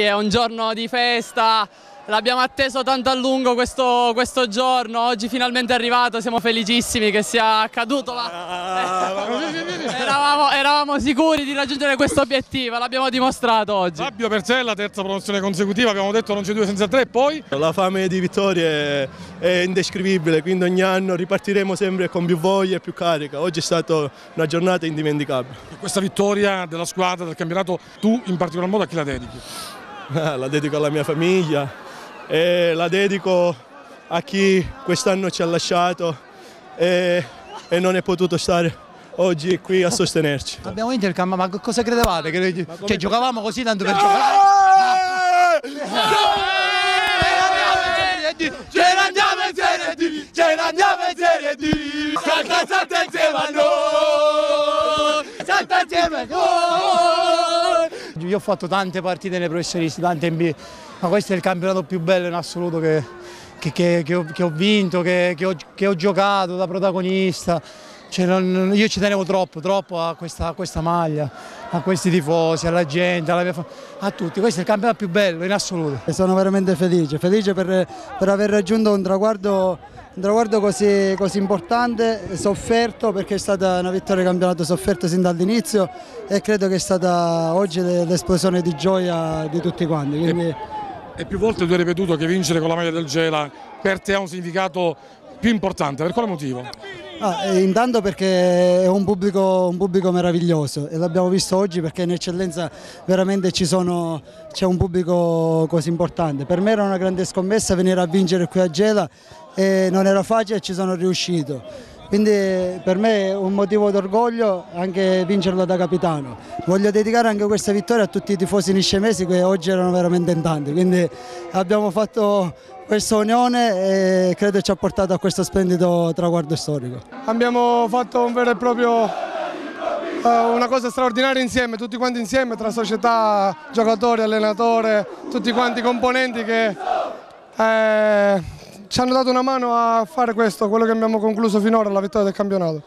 È un giorno di festa, l'abbiamo atteso tanto a lungo questo, questo, giorno, oggi finalmente è arrivato, siamo felicissimi che sia accaduto. Ma... eravamo, eravamo, sicuri di raggiungere questo obiettivo, l'abbiamo dimostrato oggi. Fabio per sé la terza promozione consecutiva, abbiamo detto non c'è due senza tre, poi? La fame di vittorie è indescrivibile, quindi ogni anno ripartiremo sempre con più voglia e più carica. Oggi è stata una giornata indimenticabile. Questa vittoria della squadra, del campionato, tu in particolar modo a chi la dedichi? La dedico alla mia famiglia e la dedico a chi quest'anno ci ha lasciato e, e, non è potuto stare oggi qui a sostenerci. Abbiamo vinto il campo, ma cosa credevate? Che, cioè, giocavamo così tanto per giocare? Ce ne andiamo in Serie D, ce ne andiamo in Serie D, salta, salta insieme a noi, salta insieme a noi. Io ho fatto tante partite nei professionisti, tante NBA, ma questo è il campionato più bello in assoluto che, che, che, che ho, ho, vinto, che, ho, ho, giocato da protagonista. Cioè non, io ci tenevo troppo, troppo a questa, a questa, maglia, a questi tifosi, alla gente, alla mia a tutti. Questo è il campionato più bello in assoluto. Sono veramente felice, felice per, per aver raggiunto un traguardo un traguardo così, così, importante, sofferto perché è stata una vittoria di campionato sofferta sin dall'inizio e credo che è stata oggi l'esplosione di gioia di tutti quanti. Quindi... E, e più volte tu hai ripetuto che vincere con la maglia del Gela per te ha un significato più importante, per quale motivo? Ah, intanto perché è un pubblico, un pubblico meraviglioso e l'abbiamo visto oggi perché in eccellenza veramente c'è un pubblico così importante. Per me era una grande scommessa venire a vincere qui a Gela e non era facile e ci sono riuscito. Quindi per me è un motivo d'orgoglio anche vincerlo da capitano. Voglio dedicare anche questa vittoria a tutti i tifosi niscemesi che oggi erano veramente in tanti. Quindi abbiamo fatto questa unione e credo ci ha portato a questo splendido traguardo storico. Abbiamo fatto un vero e proprio uh, una cosa straordinaria insieme, tutti quanti insieme, tra società, giocatori, allenatore, tutti quanti i componenti che eh, ci hanno dato una mano a fare questo, quello che abbiamo concluso finora, la vittoria del campionato.